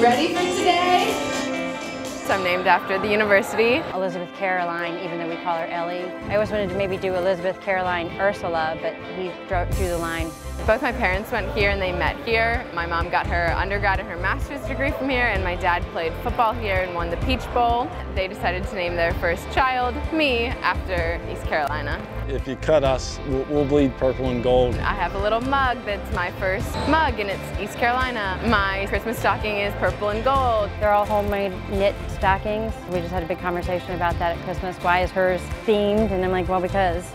Ready for today? I'm named after the university. Elizabeth Caroline, even though we call her Ellie. I always wanted to maybe do Elizabeth Caroline Ursula, but he drew the line. Both my parents went here and they met here. My mom got her undergrad and her master's degree from here, and my dad played football here and won the Peach Bowl. They decided to name their first child, me, after East Carolina. If you cut us, we'll, we'll bleed purple and gold. I have a little mug that's my first mug, and it's East Carolina. My Christmas stocking is purple and gold. They're all homemade knit stockings. We just had a big conversation about that at Christmas. Why is hers themed? And I'm like, well, because.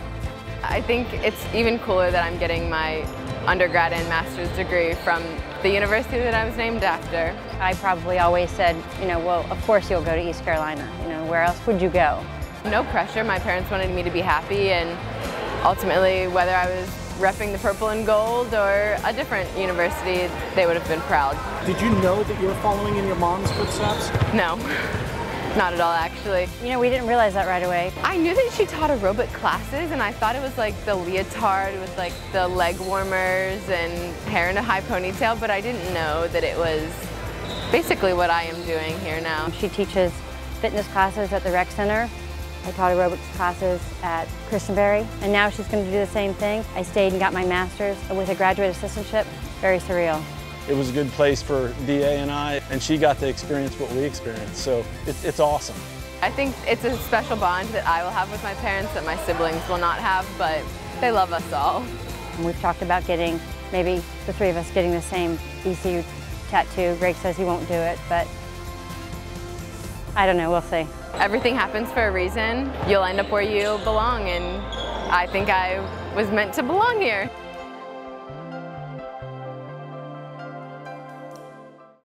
I think it's even cooler that I'm getting my undergrad and master's degree from the university that I was named after. I probably always said, you know, well, of course you'll go to East Carolina. You know, where else would you go? No pressure. My parents wanted me to be happy and ultimately whether I was repping the purple and gold or a different university, they would have been proud. Did you know that you were following in your mom's footsteps? No. Not at all, actually. You know, we didn't realize that right away. I knew that she taught aerobic classes, and I thought it was like the leotard with like the leg warmers and hair in a high ponytail, but I didn't know that it was basically what I am doing here now. She teaches fitness classes at the rec center. I taught aerobics classes at Christenbury, and now she's going to do the same thing. I stayed and got my master's with a graduate assistantship. Very surreal. It was a good place for DA and I, and she got to experience what we experienced, so it, it's awesome. I think it's a special bond that I will have with my parents that my siblings will not have, but they love us all. And we've talked about getting, maybe the three of us getting the same ECU tattoo. Greg says he won't do it, but I don't know, we'll see. Everything happens for a reason. You'll end up where you belong, and I think I was meant to belong here.